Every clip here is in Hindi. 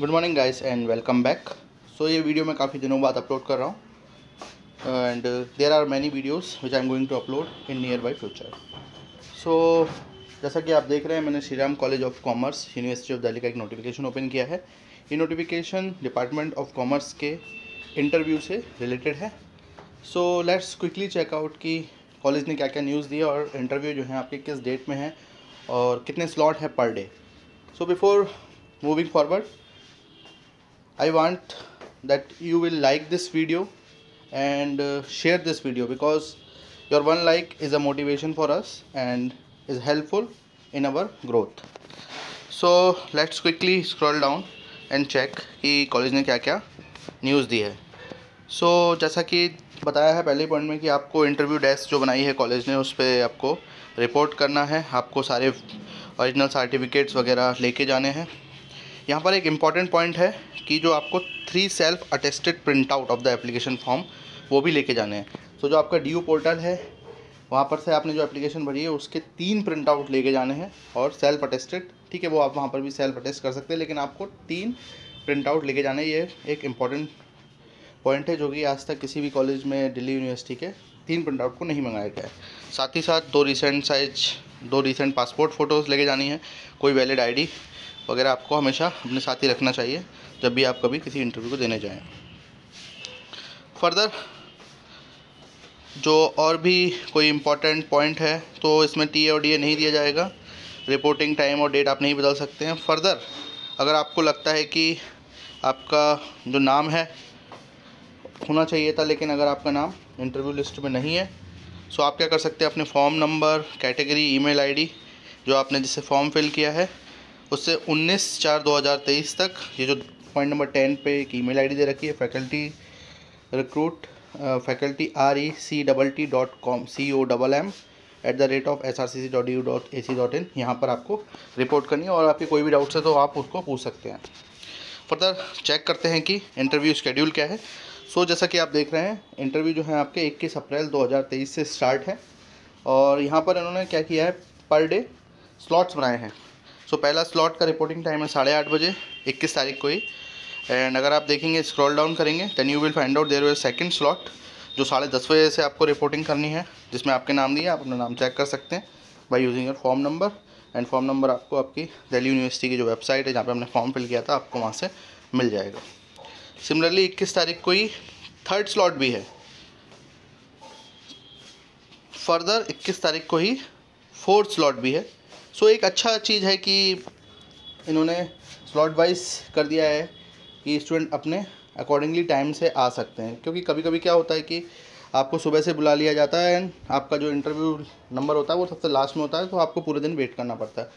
Good morning guys and welcome back so ये वीडियो मैं काफ़ी दिनों बाद अपलोड कर रहा हूँ and there are many videos which I am going to upload in near by future so जैसा कि आप देख रहे हैं, मैंने Shri Ram college of commerce university of Delhi का एक नोटिफिकेशन ओपन किया है। ये नोटिफिकेशन डिपार्टमेंट ऑफ़ कॉमर्स के इंटरव्यू से रिलेटेड है। So let's quickly check out कि कॉलेज ने क्या क्या न्यूज़ दिया और इंटरव्यू जो है आपके किस डेट में है और कितने स्लॉट है per day so before moving forward i want that you will like this video and uh, share this video because your one like is a motivation for us and is helpful in our growth so let's quickly scroll down and check कि कॉलेज ने क्या क्या न्यूज़ दी है सो so, जैसा कि बताया है पहले पॉइंट में कि आपको इंटरव्यू डेस्क जो बनाई है कॉलेज ने उस पर आपको रिपोर्ट करना है आपको सारे ओरिजिनल सर्टिफिकेट्स वगैरह लेके जाने हैं यहाँ पर एक इंपॉर्टेंट पॉइंट है कि जो आपको three self attested print out of the application form वो भी लेके जाने हैं। So, जो आपका डीयू पोर्टल है वहाँ पर से आपने जो एप्लीकेशन भरी है उसके तीन प्रिंट आउट लेके जाने हैं और सेल्फ अटेस्टेड ठीक है वो आप वहाँ पर भी सेल्फ अटेस्ट कर सकते हैं लेकिन आपको तीन प्रिंट आउट लेके जाने ये एक इंपॉर्टेंट पॉइंट है जो कि आज तक किसी भी कॉलेज में दिल्ली यूनिवर्सिटी के तीन प्रिंट आउट को नहीं मंगाया गया है। साथ ही साथ दो रिसेंट साइज़ दो रिसेंट पासपोर्ट फ़ोटोज़ लेके जानी है कोई वैलिड आईडी वगैरह आपको हमेशा अपने साथ ही रखना चाहिए, जब भी आप कभी किसी इंटरव्यू को देने जाएँ। फर्दर जो और भी कोई इम्पोर्टेंट पॉइंट है तो इसमें टी और डी नहीं दिया जाएगा। रिपोर्टिंग टाइम और डेट आप नहीं बदल सकते हैं। फर्दर अगर आपको लगता है कि आपका जो नाम है, होना चाहिए था, लेकिन अगर आपका नाम इंटरव्यू लिस्ट में नहीं है सो आप क्या कर सकते हैं? अपने form number category email ID जो आपने जिससे फॉर्म फिल किया है उससे 19 चार 2023 तक ये जो पॉइंट नंबर टेन पे एक ईमेल आईडी दे रखी है faculty recruit faculty R E C double T dot com C O double M at the rate of S R C C dot U dot A C dot in यहाँ पर आपको रिपोर्ट करनी है और आपके कोई भी डाउट्स है तो आप उसको पूछ सकते हैं। फर्दर चेक करते हैं कि इंटरव्यू शेड्यूल क्या है। सो so, जैसा कि आप देख रहे हैं इंटरव्यू जो है आपके इक्कीस अप्रैल 2023 से स्टार्ट है और यहाँ पर इन्होंने क्या किया है पर डे स्लॉट्स बनाए हैं। सो so, पहला स्लॉट का रिपोर्टिंग टाइम है साढ़े आठ बजे इक्कीस तारीख को ही। एंड अगर आप देखेंगे स्क्रॉल डाउन करेंगे then you will find out there were second slot जो साढ़े दस बजे से आपको रिपोर्टिंग करनी है जिसमें आपके नाम दिए आप अपना नाम चेक कर सकते हैं by using your form number and form number आपको आपकी दिल्ली यूनिवर्सिटी की जो वेबसाइट है जहाँ पर हमने फॉर्म फिल किया था आपको वहाँ से मिल जाएगा। सिमिलरली इक्कीस तारीख को ही थर्ड स्लॉट भी है। फर्दर इक्कीस तारीख को ही फोर्थ स्लॉट भी है। सो एक अच्छा चीज़ है कि इन्होंने स्लॉट वाइज कर दिया है कि स्टूडेंट अपने अकॉर्डिंगली टाइम से आ सकते हैं। क्योंकि कभी कभी क्या होता है कि आपको सुबह से बुला लिया जाता है एंड आपका जो इंटरव्यू नंबर होता है वो सबसे लास्ट में होता है तो आपको पूरे दिन वेट करना पड़ता है।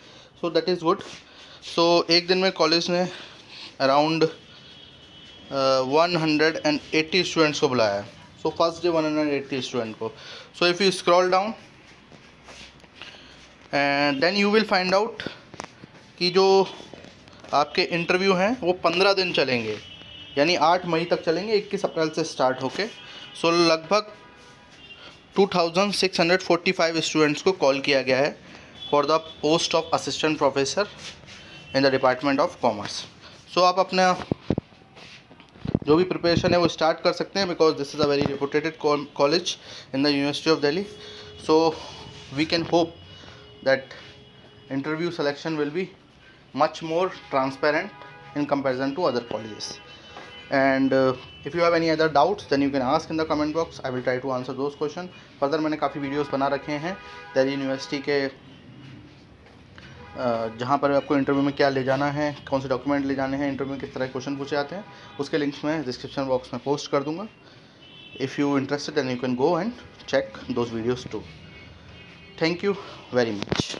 So that is good so एक दिन में कॉलेज ने around one hundred and eighty students को बुलाया है। So first day one hundred eighty student को। So if you scroll down and then you will find out कि जो आपके इंटरव्यू हैं वो पंद्रह दिन चलेंगे। यानी आठ मई तक चलेंगे इक्कीस अप्रैल से स्टार्ट होके। सो so, लगभग 2645 स्टूडेंट्स को कॉल किया गया है for the post of assistant professor in the department of commerce so आप अपना जो भी प्रिपरेशन है वो स्टार्ट कर सकते हैं because this is a very reported college in the university of Delhi so we can hope that interview selection will be much more transparent in comparison to other colleges and uh, if you have any other doubts then you can ask in the comment box i will try to answer those questions further मैंने काफ़ी वीडियोस बना रखे हैं दिल्ली यूनिवर्सिटी के जहाँ पर आपको इंटरव्यू में क्या ले जाना है कौन से डॉक्यूमेंट ले जाने हैं इंटरव्यू में किस तरह के क्वेश्चन पूछे जाते हैं उसके लिंक्स मैं डिस्क्रिप्शन बॉक्स में पोस्ट कर दूँगा if you interested then you can go and check those videos too thank you very much